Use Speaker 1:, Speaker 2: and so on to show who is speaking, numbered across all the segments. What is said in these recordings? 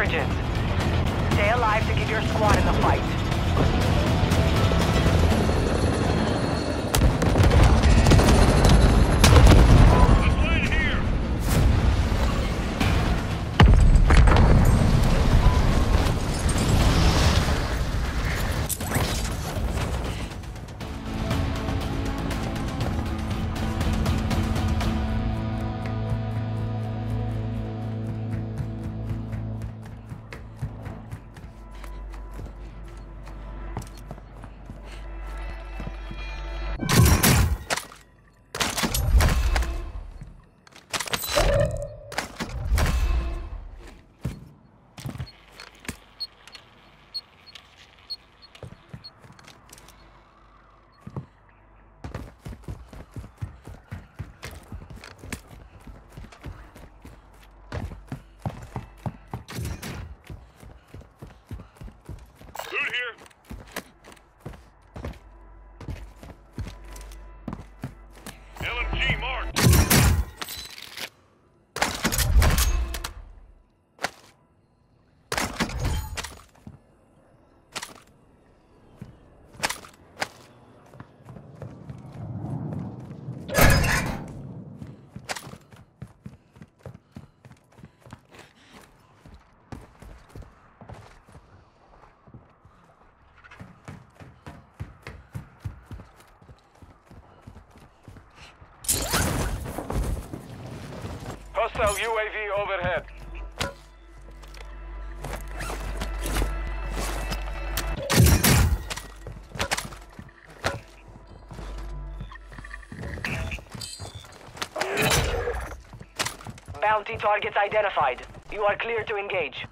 Speaker 1: resurgence. Stay alive to give your squad in the fight.
Speaker 2: Hostile UAV overhead.
Speaker 1: Bounty targets identified. You are clear to engage.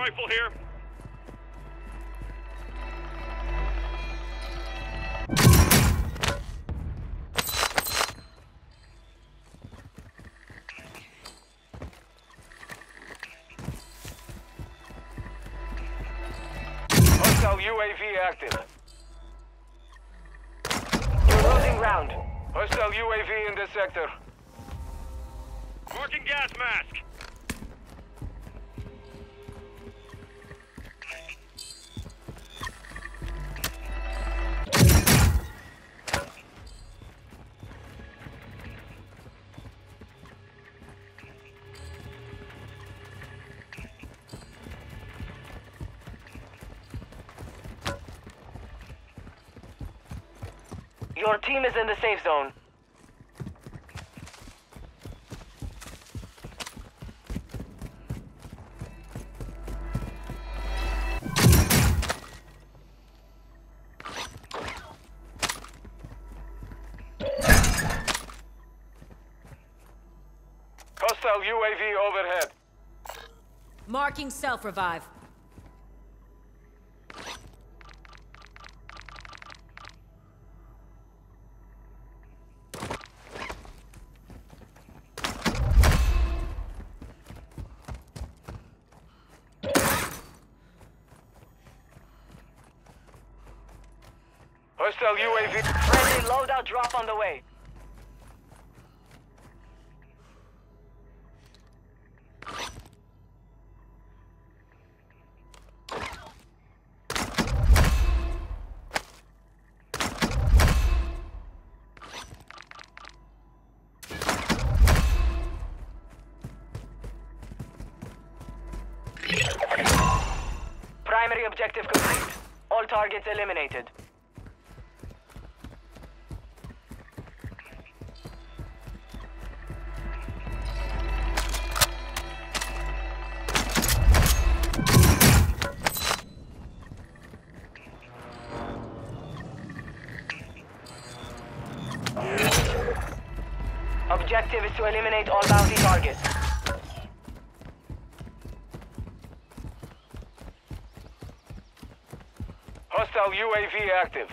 Speaker 3: Rifle here.
Speaker 2: Hostile UAV active.
Speaker 1: You're losing ground.
Speaker 2: Hostile UAV in this sector.
Speaker 3: Marking gas mask.
Speaker 1: Your team is in the safe zone.
Speaker 2: Hostile UAV overhead.
Speaker 4: Marking self-revive.
Speaker 2: Hostile UAV.
Speaker 1: Friendly loadout drop on the way. Primary objective complete. All targets eliminated. Objective is to eliminate all bounty targets.
Speaker 2: Hostile UAV active.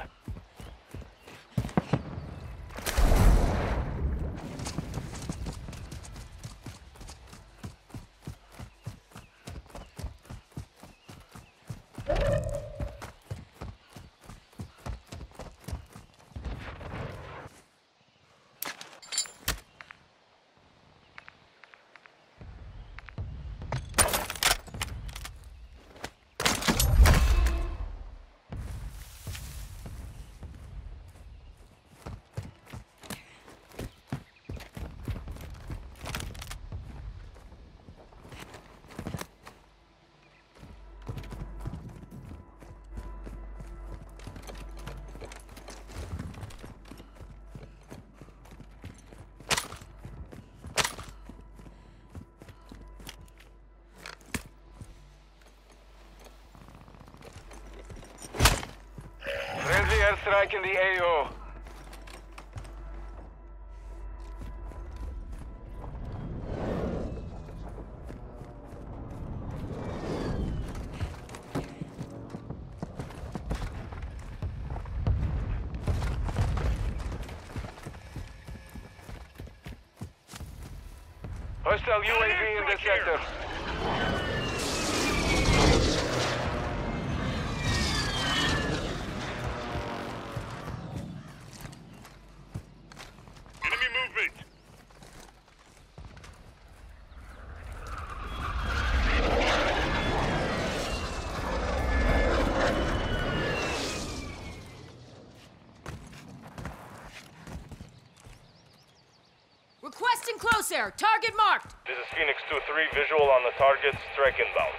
Speaker 2: Strike in the AO. Hostile UAV in this sector.
Speaker 3: Enemy movement.
Speaker 4: Requesting close air. Target marked.
Speaker 5: This is Phoenix 2-3, visual on the target, strike inbound.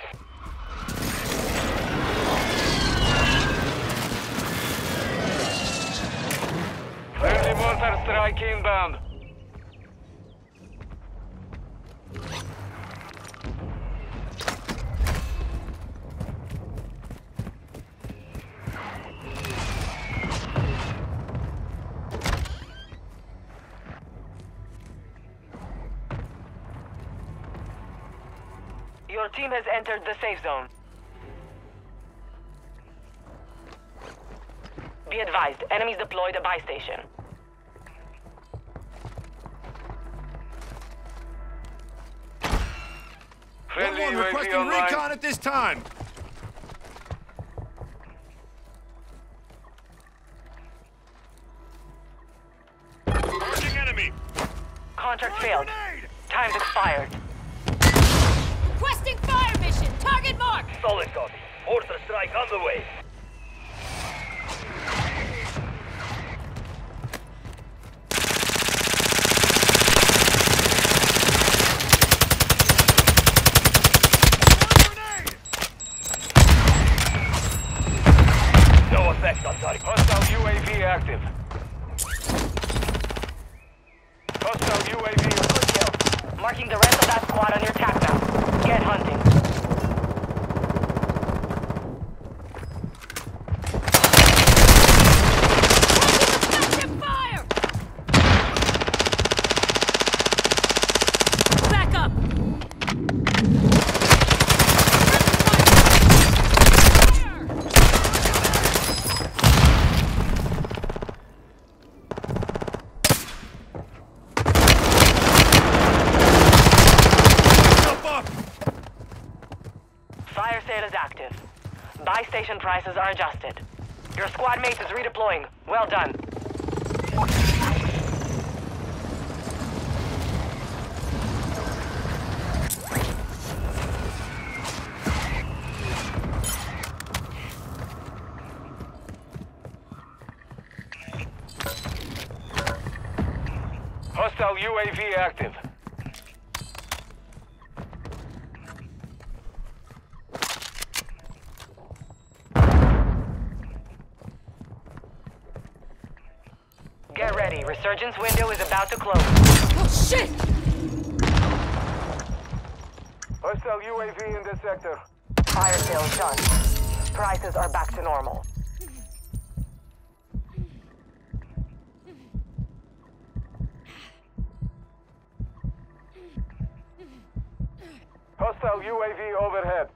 Speaker 2: Friendly mortar strike inbound.
Speaker 1: Your team has entered the safe zone. Be advised, enemies deployed a buy station.
Speaker 2: Friendly
Speaker 6: One
Speaker 2: UAV
Speaker 6: requesting
Speaker 2: online.
Speaker 6: recon at this time.
Speaker 3: Marking enemy.
Speaker 1: Contract failed. Time's expired.
Speaker 5: Solid copy. Mortar strike on the way. No effect on.
Speaker 2: Hostile UAV active. Hostile UAV.
Speaker 1: Marking the rest of that squad on your tac map. Get hunting. Is active. Buy station prices are adjusted. Your squad mate is redeploying. Well done.
Speaker 2: Hostile UAV active.
Speaker 1: Get ready. Resurgence window is about to close.
Speaker 4: Oh shit!
Speaker 2: Hostile UAV in this sector.
Speaker 1: Fire sale done. Prices are back to normal.
Speaker 2: Hostile UAV overhead.